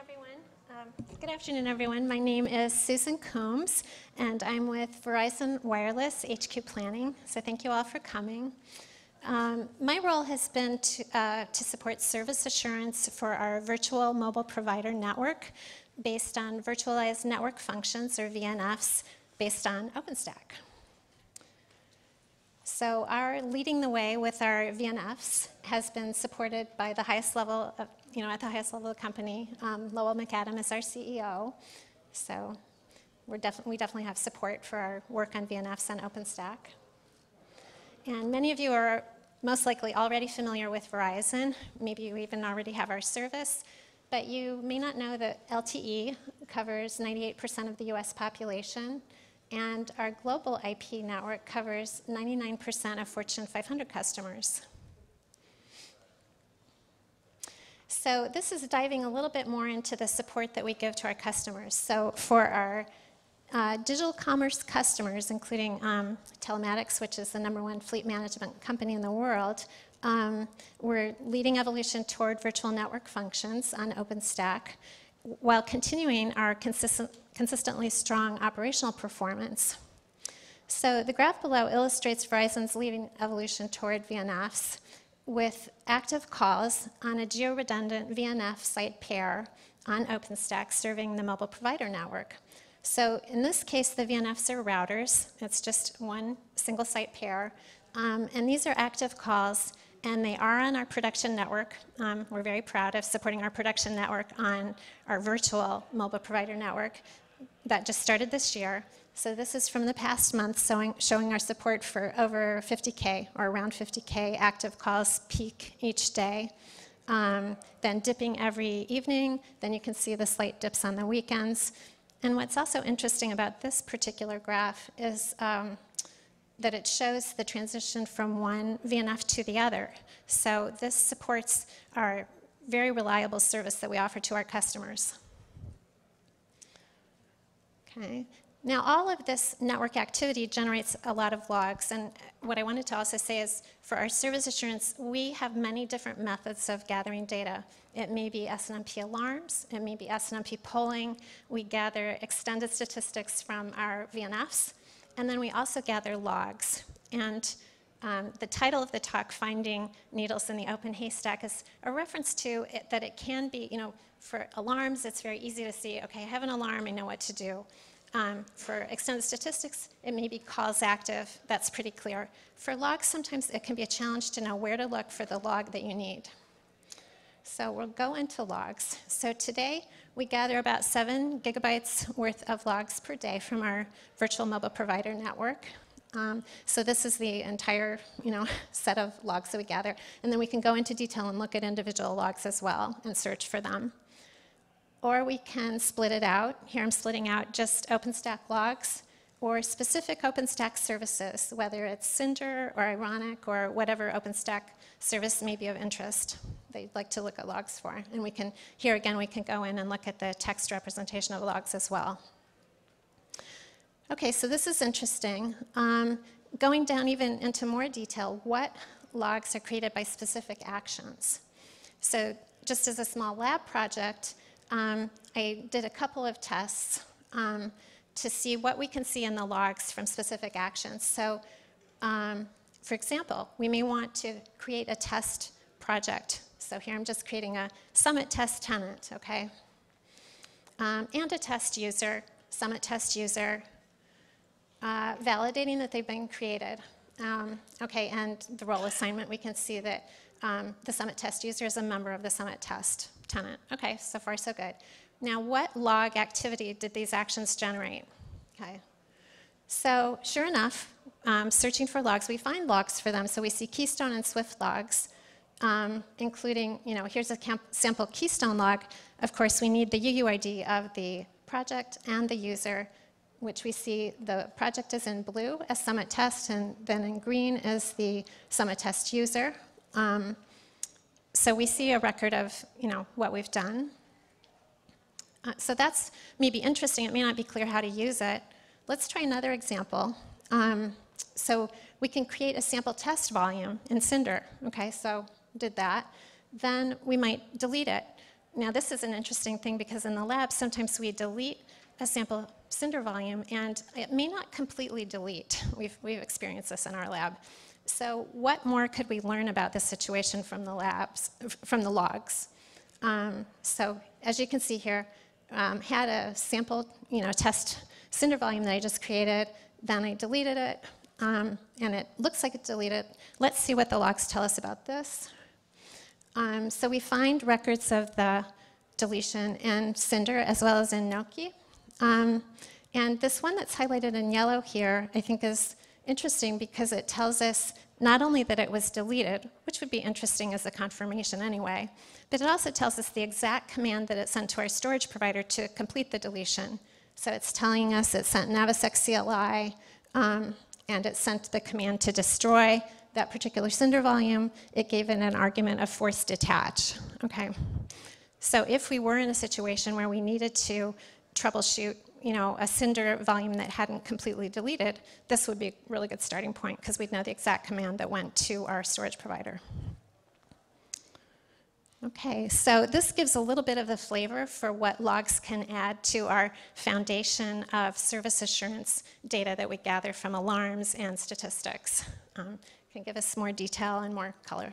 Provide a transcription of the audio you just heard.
everyone. Um, good afternoon, everyone. My name is Susan Coombs, and I'm with Verizon Wireless HQ Planning. So thank you all for coming. Um, my role has been to, uh, to support service assurance for our virtual mobile provider network based on virtualized network functions, or VNFs, based on OpenStack. So our leading the way with our VNFs has been supported by the highest level of you know, at the highest level of the company. Um, Lowell McAdam is our CEO. So we're def we definitely have support for our work on VNFs and OpenStack. And many of you are most likely already familiar with Verizon. Maybe you even already have our service. But you may not know that LTE covers 98% of the US population. And our global IP network covers 99% of Fortune 500 customers. So this is diving a little bit more into the support that we give to our customers. So for our uh, digital commerce customers, including um, Telematics, which is the number one fleet management company in the world, um, we're leading evolution toward virtual network functions on OpenStack while continuing our consistent, consistently strong operational performance. So the graph below illustrates Verizon's leading evolution toward VNFs with active calls on a geo-redundant VNF site pair on OpenStack serving the mobile provider network. So in this case, the VNFs are routers. It's just one single site pair. Um, and these are active calls, and they are on our production network. Um, we're very proud of supporting our production network on our virtual mobile provider network that just started this year. So this is from the past month showing, showing our support for over 50K or around 50K active calls peak each day. Um, then dipping every evening. Then you can see the slight dips on the weekends. And what's also interesting about this particular graph is um, that it shows the transition from one VNF to the other. So this supports our very reliable service that we offer to our customers. Okay, now, all of this network activity generates a lot of logs, and what I wanted to also say is for our service assurance, we have many different methods of gathering data. It may be SNMP alarms, it may be SNMP polling, we gather extended statistics from our VNFs, and then we also gather logs. And um, the title of the talk, Finding Needles in the Open Haystack, is a reference to it, that it can be, you know, for alarms, it's very easy to see, okay, I have an alarm, I know what to do. Um, for extended statistics, it may be calls active. That's pretty clear. For logs, sometimes it can be a challenge to know where to look for the log that you need. So we'll go into logs. So today, we gather about seven gigabytes worth of logs per day from our virtual mobile provider network. Um, so this is the entire you know, set of logs that we gather. And then we can go into detail and look at individual logs as well and search for them or we can split it out. Here I'm splitting out just OpenStack logs or specific OpenStack services, whether it's Cinder or Ironic or whatever OpenStack service may be of interest that you'd like to look at logs for. And we can, here again, we can go in and look at the text representation of logs as well. Okay, so this is interesting. Um, going down even into more detail, what logs are created by specific actions? So just as a small lab project, um, I did a couple of tests um, to see what we can see in the logs from specific actions. So, um, for example, we may want to create a test project. So here I'm just creating a Summit test tenant, okay? Um, and a test user, Summit test user, uh, validating that they've been created. Um, okay, and the role assignment, we can see that um, the Summit test user is a member of the Summit test tenant. Okay, so far so good. Now, what log activity did these actions generate? Okay, so sure enough, um, searching for logs, we find logs for them. So we see Keystone and Swift logs, um, including, you know, here's a sample Keystone log. Of course, we need the UUID of the project and the user, which we see the project is in blue as Summit Test, and then in green is the Summit Test user. Um, so we see a record of you know, what we've done. Uh, so that's maybe interesting. It may not be clear how to use it. Let's try another example. Um, so we can create a sample test volume in Cinder. Okay, so did that. Then we might delete it. now this is an interesting thing because in the lab, sometimes we delete a sample cinder volume and it may not completely delete. We've, we've experienced this in our lab. So what more could we learn about this situation from the labs, from the logs? Um, so as you can see here, um, had a sample, you know, test cinder volume that I just created, then I deleted it, um, and it looks like it deleted. Let's see what the logs tell us about this. Um, so we find records of the deletion in Cinder as well as in Noki. Um, and this one that's highlighted in yellow here, I think is interesting because it tells us not only that it was deleted, which would be interesting as a confirmation anyway, but it also tells us the exact command that it sent to our storage provider to complete the deletion. So it's telling us it sent navisec CLI, um, and it sent the command to destroy that particular cinder volume. It gave it an argument of force detach. Okay. So if we were in a situation where we needed to troubleshoot you know, a cinder volume that hadn't completely deleted, this would be a really good starting point because we'd know the exact command that went to our storage provider. Okay, so this gives a little bit of the flavor for what logs can add to our foundation of service assurance data that we gather from alarms and statistics. Um, can give us more detail and more color.